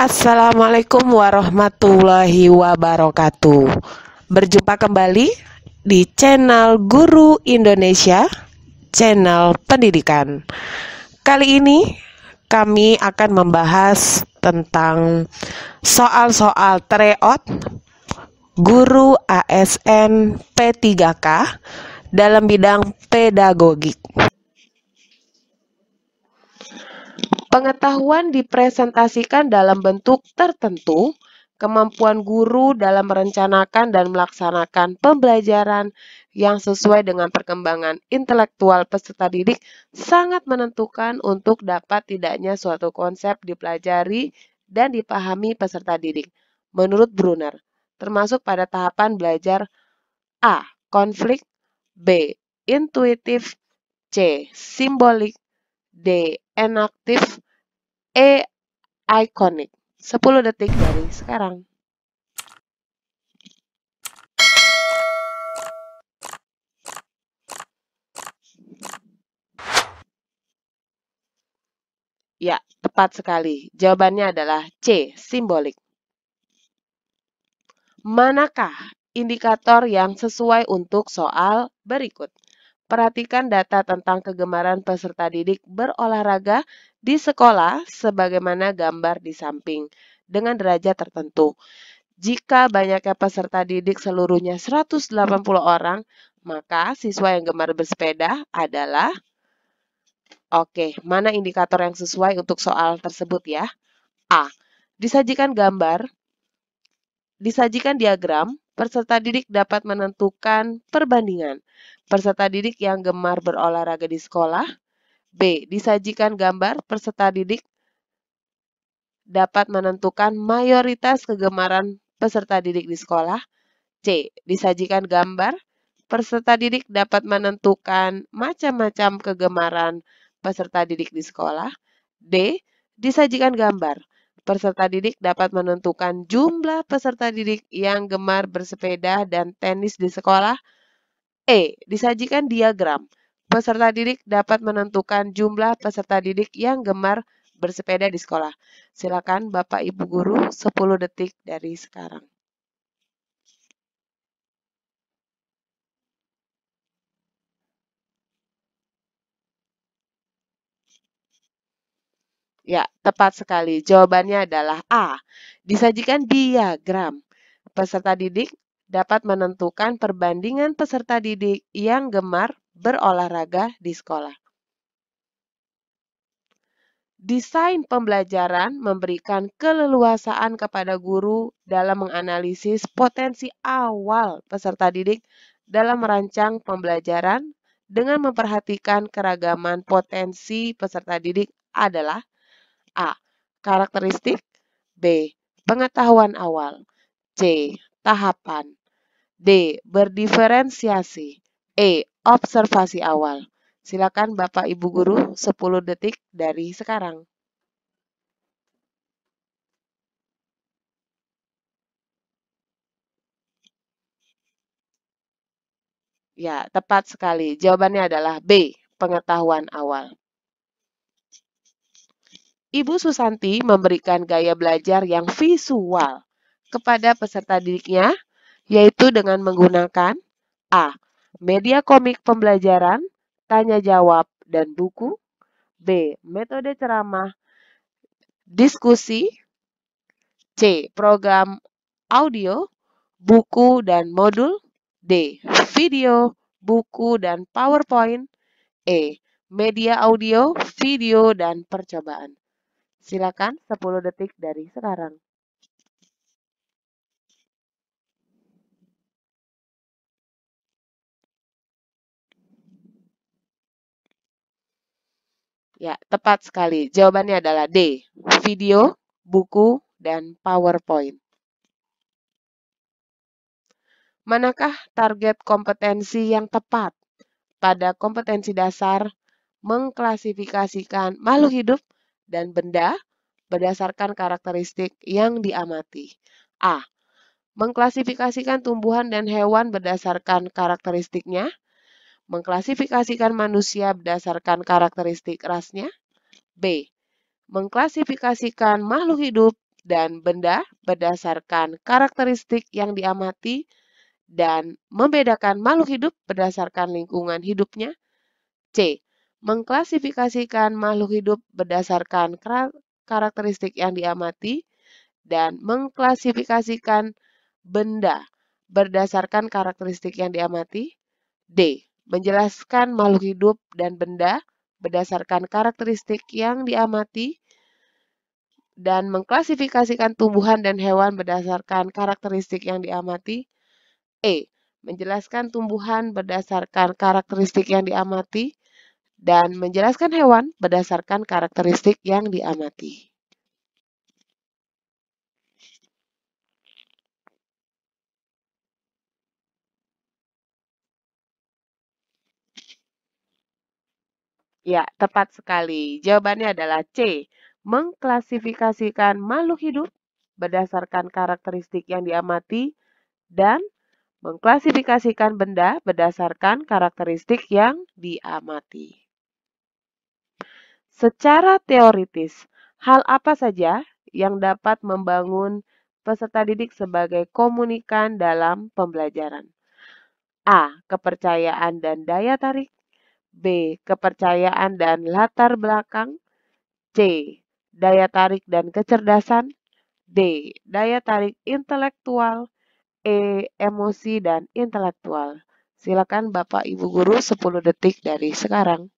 Assalamualaikum warahmatullahi wabarakatuh. Berjumpa kembali di channel Guru Indonesia, channel pendidikan. Kali ini kami akan membahas tentang soal-soal tryout guru ASN P3K dalam bidang pedagogik. Pengetahuan dipresentasikan dalam bentuk tertentu, kemampuan guru dalam merencanakan dan melaksanakan pembelajaran yang sesuai dengan perkembangan intelektual peserta didik sangat menentukan untuk dapat tidaknya suatu konsep dipelajari dan dipahami peserta didik. Menurut Brunner, termasuk pada tahapan belajar A. Konflik B. Intuitif C. Simbolik D. Enaktif E. Iconic 10 detik dari sekarang. Ya, tepat sekali. Jawabannya adalah C. Simbolik. Manakah indikator yang sesuai untuk soal berikut? Perhatikan data tentang kegemaran peserta didik berolahraga di sekolah sebagaimana gambar di samping dengan derajat tertentu. Jika banyaknya peserta didik seluruhnya 180 orang, maka siswa yang gemar bersepeda adalah Oke, mana indikator yang sesuai untuk soal tersebut ya? A. Disajikan gambar, disajikan diagram, peserta didik dapat menentukan perbandingan peserta didik yang gemar berolahraga di sekolah. B. Disajikan gambar peserta didik dapat menentukan mayoritas kegemaran peserta didik di sekolah. C. Disajikan gambar peserta didik dapat menentukan macam-macam kegemaran peserta didik di sekolah. D. Disajikan gambar peserta didik dapat menentukan jumlah peserta didik yang gemar bersepeda dan tenis di sekolah. E. Disajikan diagram. Peserta didik dapat menentukan jumlah peserta didik yang gemar bersepeda di sekolah. Silakan Bapak Ibu Guru 10 detik dari sekarang. Ya, tepat sekali. Jawabannya adalah A. Disajikan diagram. Peserta didik dapat menentukan perbandingan peserta didik yang gemar berolahraga di sekolah. Desain pembelajaran memberikan keleluasaan kepada guru dalam menganalisis potensi awal peserta didik dalam merancang pembelajaran dengan memperhatikan keragaman potensi peserta didik adalah A. Karakteristik B. Pengetahuan awal C. Tahapan D. Berdiferensiasi. E. Observasi awal. Silakan Bapak Ibu Guru 10 detik dari sekarang. Ya, tepat sekali. Jawabannya adalah B. Pengetahuan awal. Ibu Susanti memberikan gaya belajar yang visual kepada peserta didiknya yaitu dengan menggunakan A. Media komik pembelajaran, tanya jawab, dan buku. B. Metode ceramah, diskusi. C. Program audio, buku, dan modul. D. Video, buku, dan PowerPoint. E. Media audio, video, dan percobaan. Silakan 10 detik dari sekarang. Ya, tepat sekali. Jawabannya adalah D. Video, buku, dan PowerPoint. Manakah target kompetensi yang tepat? Pada kompetensi dasar, mengklasifikasikan makhluk hidup dan benda berdasarkan karakteristik yang diamati. A. Mengklasifikasikan tumbuhan dan hewan berdasarkan karakteristiknya Mengklasifikasikan manusia berdasarkan karakteristik rasnya. B. Mengklasifikasikan makhluk hidup dan benda berdasarkan karakteristik yang diamati dan membedakan makhluk hidup berdasarkan lingkungan hidupnya. C. Mengklasifikasikan makhluk hidup berdasarkan karakteristik yang diamati dan mengklasifikasikan benda berdasarkan karakteristik yang diamati. D. Menjelaskan makhluk hidup dan benda berdasarkan karakteristik yang diamati dan mengklasifikasikan tumbuhan dan hewan berdasarkan karakteristik yang diamati. E. Menjelaskan tumbuhan berdasarkan karakteristik yang diamati dan menjelaskan hewan berdasarkan karakteristik yang diamati. Ya, tepat sekali. Jawabannya adalah C. Mengklasifikasikan makhluk hidup berdasarkan karakteristik yang diamati dan mengklasifikasikan benda berdasarkan karakteristik yang diamati. Secara teoritis, hal apa saja yang dapat membangun peserta didik sebagai komunikan dalam pembelajaran? A. Kepercayaan dan daya tarik. B. Kepercayaan dan latar belakang. C. Daya tarik dan kecerdasan. D. Daya tarik intelektual. E. Emosi dan intelektual. Silakan Bapak Ibu Guru 10 detik dari sekarang.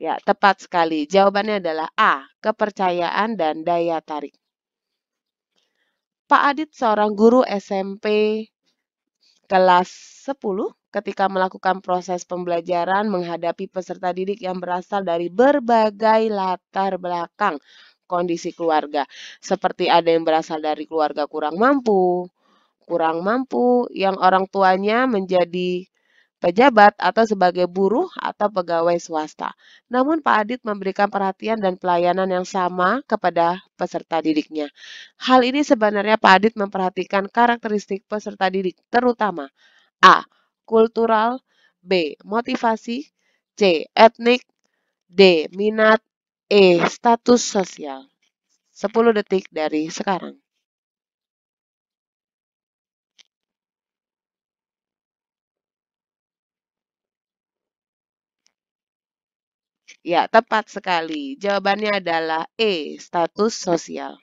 Ya, tepat sekali. Jawabannya adalah A. Kepercayaan dan daya tarik. Pak Adit seorang guru SMP kelas 10 ketika melakukan proses pembelajaran menghadapi peserta didik yang berasal dari berbagai latar belakang kondisi keluarga. Seperti ada yang berasal dari keluarga kurang mampu, kurang mampu, yang orang tuanya menjadi pejabat atau sebagai buruh atau pegawai swasta. Namun Pak Adit memberikan perhatian dan pelayanan yang sama kepada peserta didiknya. Hal ini sebenarnya Pak Adit memperhatikan karakteristik peserta didik, terutama A. Kultural B. Motivasi C. Etnik D. Minat E. Status sosial 10 detik dari sekarang. Ya, tepat sekali. Jawabannya adalah E, status sosial.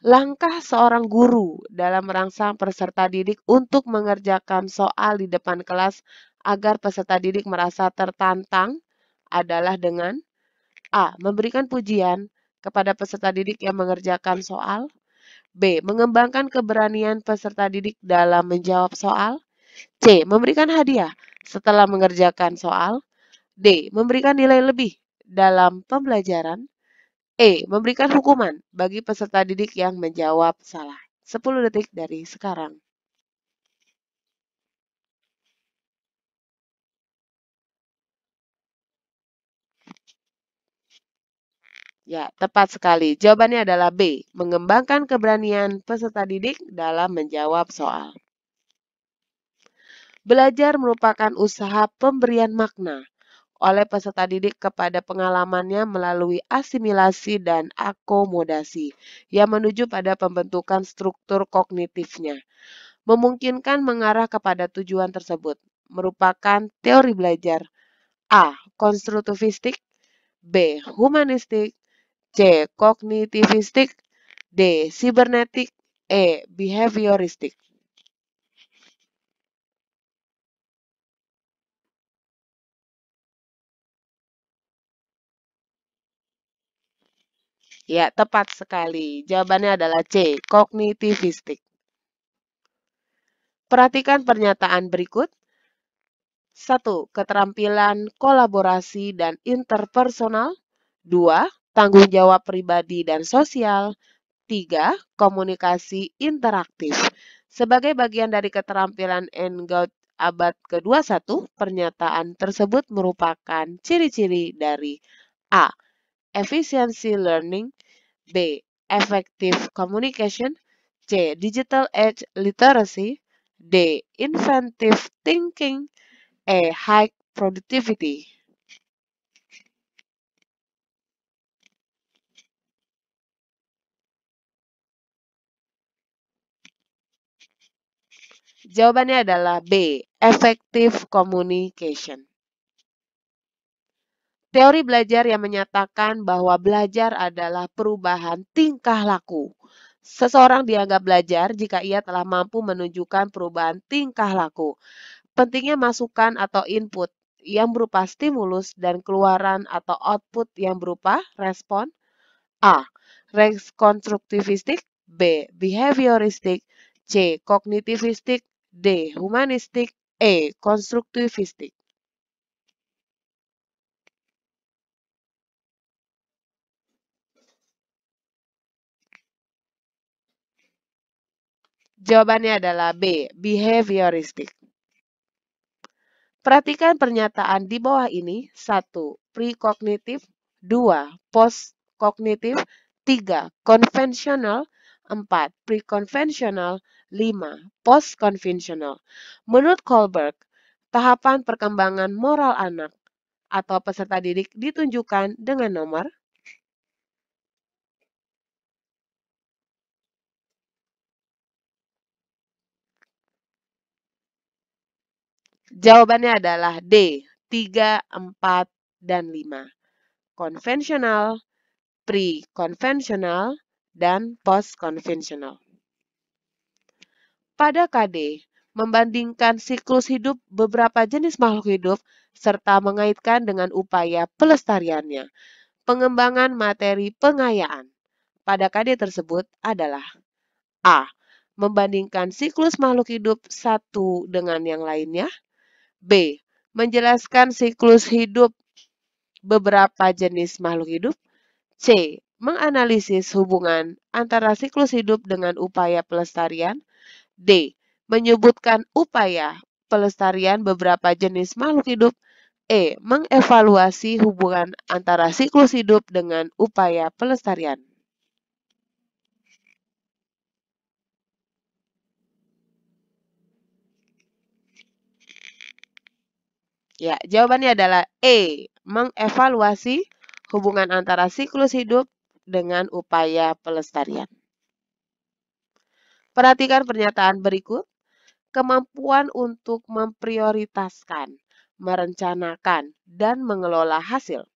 Langkah seorang guru dalam merangsang peserta didik untuk mengerjakan soal di depan kelas agar peserta didik merasa tertantang adalah dengan A. Memberikan pujian kepada peserta didik yang mengerjakan soal. B. Mengembangkan keberanian peserta didik dalam menjawab soal. C. Memberikan hadiah setelah mengerjakan soal. D. Memberikan nilai lebih dalam pembelajaran. E. Memberikan hukuman bagi peserta didik yang menjawab salah. 10 detik dari sekarang. Ya, tepat sekali. Jawabannya adalah B. Mengembangkan keberanian peserta didik dalam menjawab soal. Belajar merupakan usaha pemberian makna oleh peserta didik kepada pengalamannya melalui asimilasi dan akomodasi yang menuju pada pembentukan struktur kognitifnya. Memungkinkan mengarah kepada tujuan tersebut merupakan teori belajar A. Konstruktivistik B. Humanistik C. Kognitivistik D. Sibernetik E. Behavioristik Ya, tepat sekali. Jawabannya adalah C, kognitivistik. Perhatikan pernyataan berikut. 1. Keterampilan kolaborasi dan interpersonal. 2. Tanggung jawab pribadi dan sosial. 3. Komunikasi interaktif. Sebagai bagian dari keterampilan Engage abad ke-21, pernyataan tersebut merupakan ciri-ciri dari A efficiency learning, B. effective communication, C. digital age literacy, D. Inventive thinking E. High productivity Jawabannya adalah B. Effective communication. Teori belajar yang menyatakan bahwa belajar adalah perubahan tingkah laku. Seseorang dianggap belajar jika ia telah mampu menunjukkan perubahan tingkah laku. Pentingnya masukan atau input yang berupa stimulus dan keluaran atau output yang berupa respon A. Rekonstruktivistik B. Behavioristik C. Kognitivistik D. Humanistik E. Konstruktivistik Jawabannya adalah B. Behavioristik. Perhatikan pernyataan di bawah ini. 1. Prekognitif 2. Postkognitif 3. Konvensional 4. Prekonvensional 5. Postkonvensional Menurut Kohlberg, tahapan perkembangan moral anak atau peserta didik ditunjukkan dengan nomor Jawabannya adalah D, 3, 4, dan 5. Konvensional, pre-konvensional, dan post-konvensional. Pada KD, membandingkan siklus hidup beberapa jenis makhluk hidup serta mengaitkan dengan upaya pelestariannya. Pengembangan materi pengayaan pada KD tersebut adalah A. Membandingkan siklus makhluk hidup satu dengan yang lainnya. B. Menjelaskan siklus hidup beberapa jenis makhluk hidup. C. Menganalisis hubungan antara siklus hidup dengan upaya pelestarian. D. Menyebutkan upaya pelestarian beberapa jenis makhluk hidup. E. Mengevaluasi hubungan antara siklus hidup dengan upaya pelestarian. Ya, jawabannya adalah E. Mengevaluasi hubungan antara siklus hidup dengan upaya pelestarian. Perhatikan pernyataan berikut. Kemampuan untuk memprioritaskan, merencanakan, dan mengelola hasil.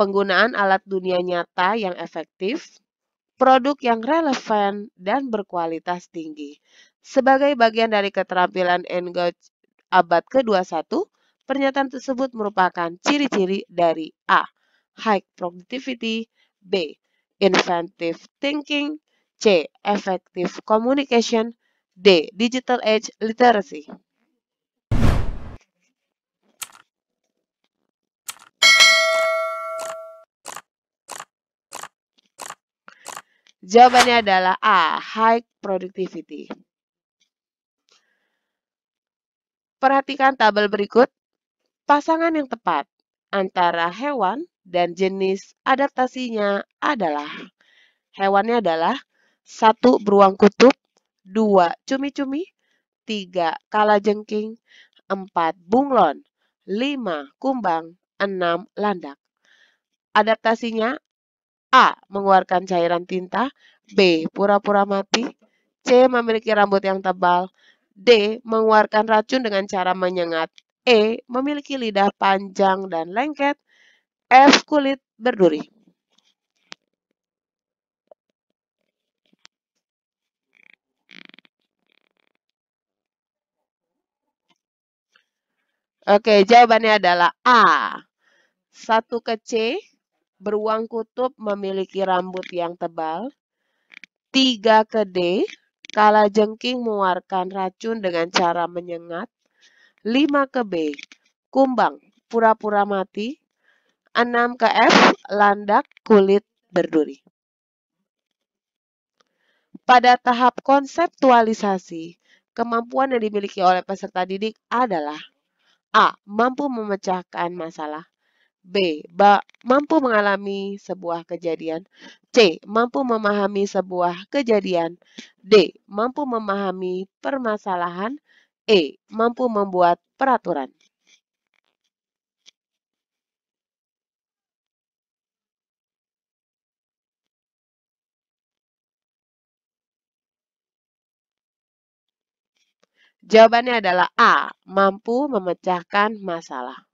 Penggunaan alat dunia nyata yang efektif, produk yang relevan dan berkualitas tinggi. Sebagai bagian dari keterampilan engage abad ke-21, pernyataan tersebut merupakan ciri-ciri dari A. High productivity B. Inventive thinking C. Effective communication D. Digital age literacy Jawabannya adalah A. High productivity. Perhatikan tabel berikut. Pasangan yang tepat antara hewan dan jenis adaptasinya adalah hewannya adalah satu beruang kutub, dua cumi-cumi, tiga kalajengking, empat bunglon, lima kumbang, enam landak. Adaptasinya A. Mengeluarkan cairan tinta B. Pura-pura mati C. Memiliki rambut yang tebal D. Mengeluarkan racun dengan cara menyengat. E. Memiliki lidah panjang dan lengket. F. Kulit berduri. Oke, jawabannya adalah A. Satu ke C, beruang kutub memiliki rambut yang tebal. Tiga ke D, Kala jengking mengeluarkan racun dengan cara menyengat. 5 ke B. Kumbang, pura-pura mati. 6 ke F. Landak, kulit berduri. Pada tahap konseptualisasi, kemampuan yang dimiliki oleh peserta didik adalah A. Mampu memecahkan masalah. B. mampu mengalami sebuah kejadian. C. Mampu memahami sebuah kejadian. D. Mampu memahami permasalahan. E. Mampu membuat peraturan. Jawabannya adalah A. Mampu memecahkan masalah.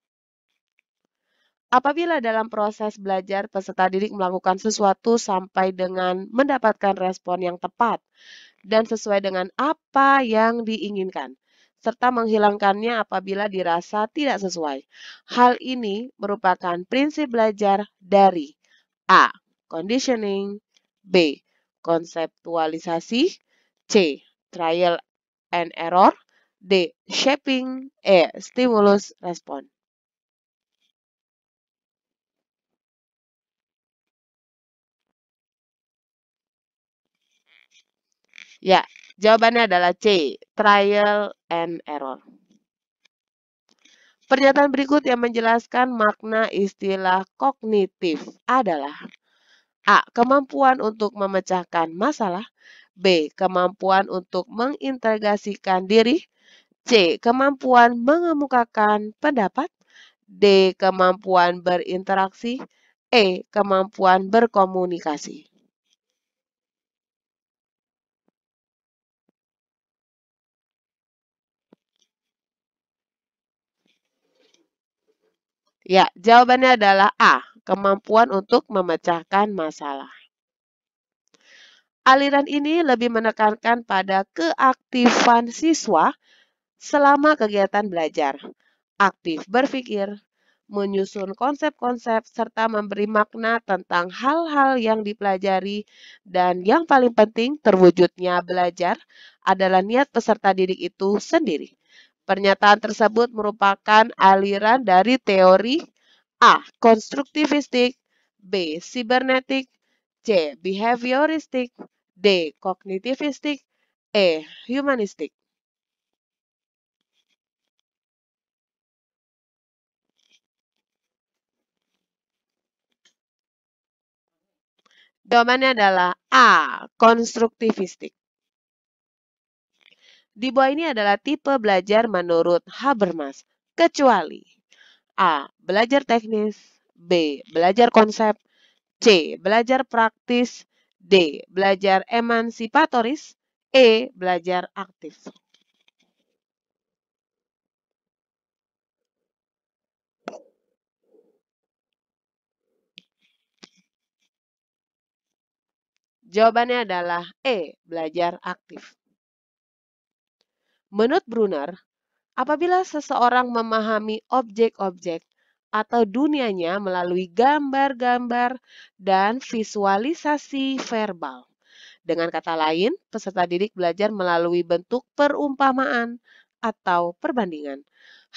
Apabila dalam proses belajar peserta didik melakukan sesuatu sampai dengan mendapatkan respon yang tepat dan sesuai dengan apa yang diinginkan, serta menghilangkannya apabila dirasa tidak sesuai. Hal ini merupakan prinsip belajar dari A. Conditioning B. Konseptualisasi C. Trial and error D. Shaping E. Stimulus respon Ya, jawabannya adalah C, trial and error. Pernyataan berikut yang menjelaskan makna istilah kognitif adalah A. Kemampuan untuk memecahkan masalah B. Kemampuan untuk mengintegrasikan diri C. Kemampuan mengemukakan pendapat D. Kemampuan berinteraksi E. Kemampuan berkomunikasi Ya, jawabannya adalah A, kemampuan untuk memecahkan masalah. Aliran ini lebih menekankan pada keaktifan siswa selama kegiatan belajar, aktif berpikir, menyusun konsep-konsep, serta memberi makna tentang hal-hal yang dipelajari, dan yang paling penting terwujudnya belajar adalah niat peserta didik itu sendiri. Pernyataan tersebut merupakan aliran dari teori A. Konstruktivistik B. Sibernetik C. Behavioristik D. Kognitivistik E. Humanistik Jawabannya adalah A. Konstruktivistik. Di bawah ini adalah tipe belajar menurut Habermas, kecuali A. Belajar teknis B. Belajar konsep C. Belajar praktis D. Belajar emansipatoris E. Belajar aktif Jawabannya adalah E. Belajar aktif. Menurut Brunner, apabila seseorang memahami objek-objek atau dunianya melalui gambar-gambar dan visualisasi verbal. Dengan kata lain, peserta didik belajar melalui bentuk perumpamaan atau perbandingan.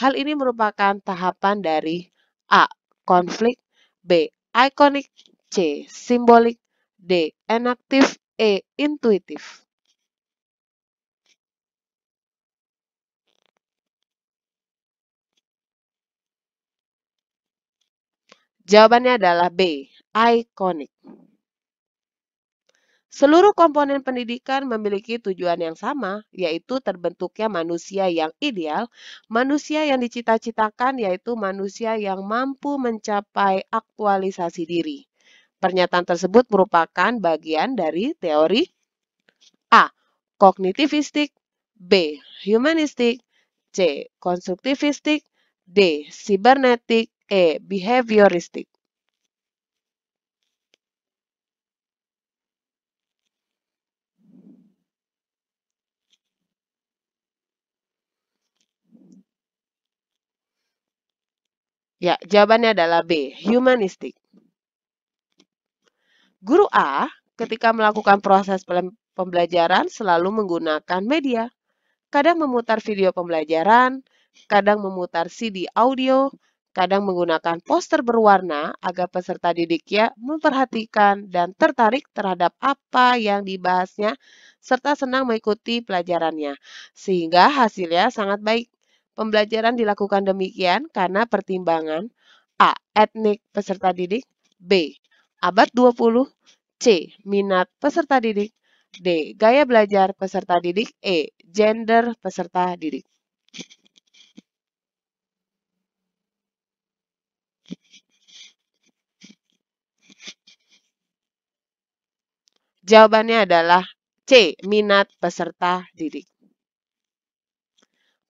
Hal ini merupakan tahapan dari A. Konflik B. Ikonik C. Simbolik D. Enaktif E. Intuitif Jawabannya adalah B, iconic. Seluruh komponen pendidikan memiliki tujuan yang sama, yaitu terbentuknya manusia yang ideal, manusia yang dicita-citakan, yaitu manusia yang mampu mencapai aktualisasi diri. Pernyataan tersebut merupakan bagian dari teori A. Kognitivistik B. Humanistik C. Konstruktivistik D. Sibernetik E. Behavioristik. Ya, jawabannya adalah B, humanistik. Guru A ketika melakukan proses pembelajaran selalu menggunakan media. Kadang memutar video pembelajaran, kadang memutar CD audio, kadang menggunakan poster berwarna agar peserta didiknya memperhatikan dan tertarik terhadap apa yang dibahasnya serta senang mengikuti pelajarannya, sehingga hasilnya sangat baik. Pembelajaran dilakukan demikian karena pertimbangan A. Etnik peserta didik B. Abad 20 C. Minat peserta didik D. Gaya belajar peserta didik E. Gender peserta didik Jawabannya adalah C. Minat peserta didik.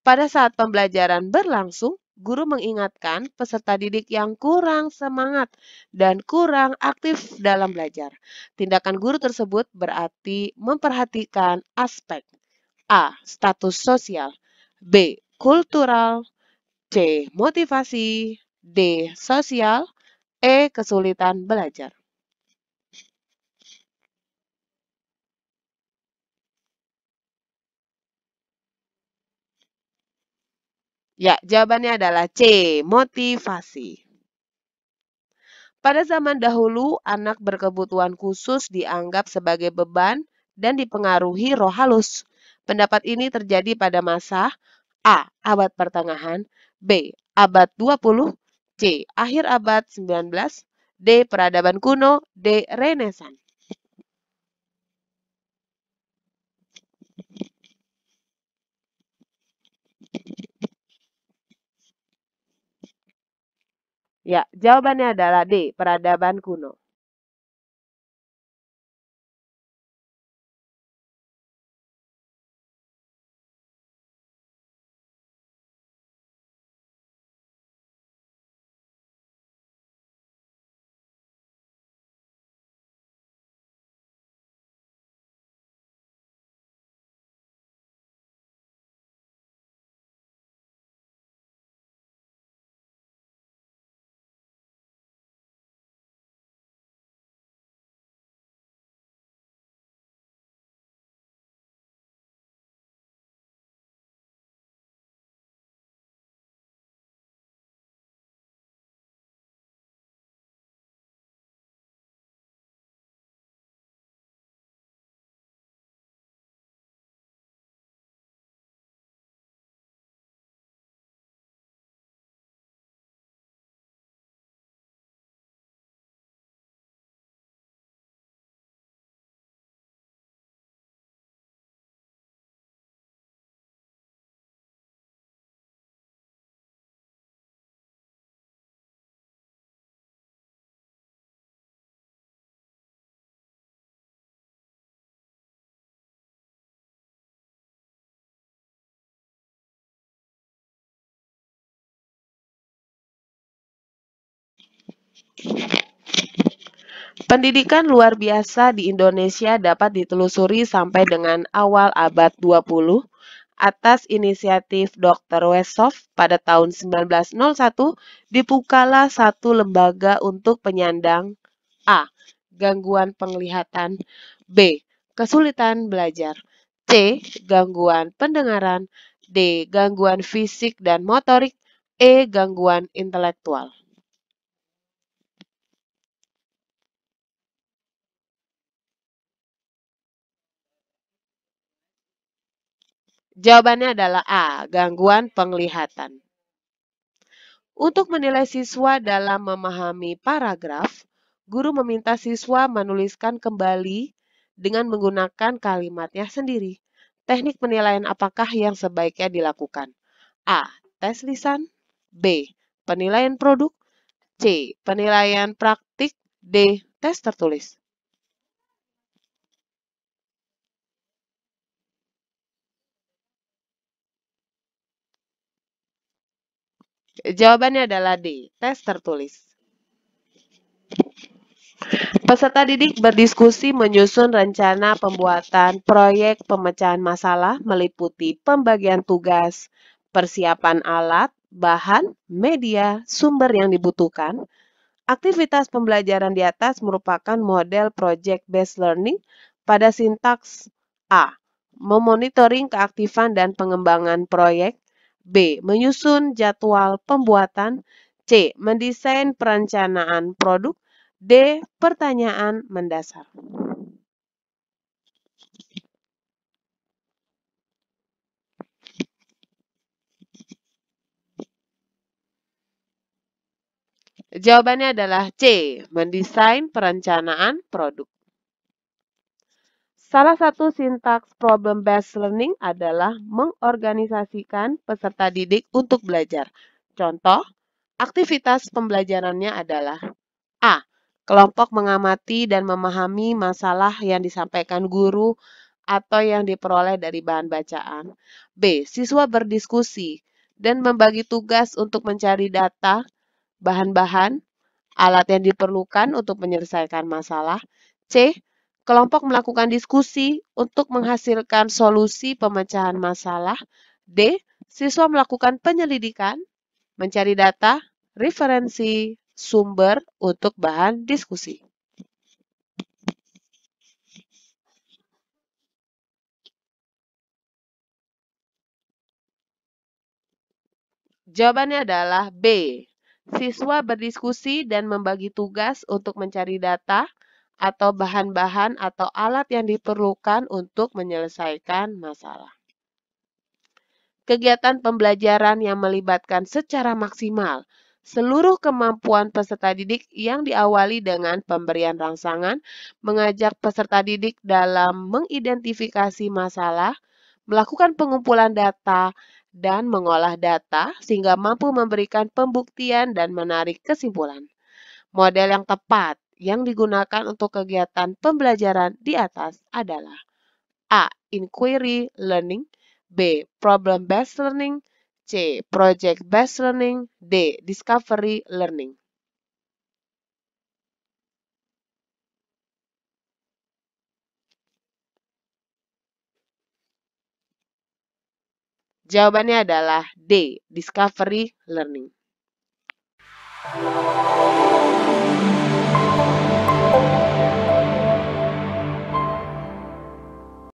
Pada saat pembelajaran berlangsung, guru mengingatkan peserta didik yang kurang semangat dan kurang aktif dalam belajar. Tindakan guru tersebut berarti memperhatikan aspek A. Status sosial B. Kultural C. Motivasi D. Sosial E. Kesulitan belajar Ya, jawabannya adalah C, motivasi. Pada zaman dahulu, anak berkebutuhan khusus dianggap sebagai beban dan dipengaruhi roh halus. Pendapat ini terjadi pada masa A. Abad pertengahan B. Abad 20 C. Akhir abad 19 D. Peradaban kuno D. Renesan Ya, jawabannya adalah D, peradaban kuno. Pendidikan luar biasa di Indonesia dapat ditelusuri sampai dengan awal abad 20 atas inisiatif Dr. Wesoff pada tahun 1901 dibukalah satu lembaga untuk penyandang A. Gangguan penglihatan B. Kesulitan belajar C. Gangguan pendengaran D. Gangguan fisik dan motorik E. Gangguan intelektual Jawabannya adalah A, gangguan penglihatan. Untuk menilai siswa dalam memahami paragraf, guru meminta siswa menuliskan kembali dengan menggunakan kalimatnya sendiri. Teknik penilaian apakah yang sebaiknya dilakukan? A. Tes lisan B. Penilaian produk C. Penilaian praktik D. Tes tertulis Jawabannya adalah D, tes tertulis. Peserta didik berdiskusi menyusun rencana pembuatan proyek pemecahan masalah meliputi pembagian tugas, persiapan alat, bahan, media, sumber yang dibutuhkan. Aktivitas pembelajaran di atas merupakan model project-based learning pada sintaks A. Memonitoring keaktifan dan pengembangan proyek B. Menyusun jadwal pembuatan C. Mendesain perencanaan produk D. Pertanyaan mendasar Jawabannya adalah C. Mendesain perencanaan produk. Salah satu sintaks problem-based learning adalah mengorganisasikan peserta didik untuk belajar. Contoh, aktivitas pembelajarannya adalah A. Kelompok mengamati dan memahami masalah yang disampaikan guru atau yang diperoleh dari bahan bacaan. B. Siswa berdiskusi dan membagi tugas untuk mencari data, bahan-bahan, alat yang diperlukan untuk menyelesaikan masalah. C. Kelompok melakukan diskusi untuk menghasilkan solusi pemecahan masalah. D. Siswa melakukan penyelidikan, mencari data, referensi, sumber untuk bahan diskusi. Jawabannya adalah B. Siswa berdiskusi dan membagi tugas untuk mencari data atau bahan-bahan atau alat yang diperlukan untuk menyelesaikan masalah. Kegiatan pembelajaran yang melibatkan secara maksimal seluruh kemampuan peserta didik yang diawali dengan pemberian rangsangan, mengajak peserta didik dalam mengidentifikasi masalah, melakukan pengumpulan data, dan mengolah data sehingga mampu memberikan pembuktian dan menarik kesimpulan. Model yang tepat yang digunakan untuk kegiatan pembelajaran di atas adalah A. Inquiry Learning B. Problem-Based Learning C. Project-Based Learning D. Discovery Learning Jawabannya adalah D. Discovery Learning.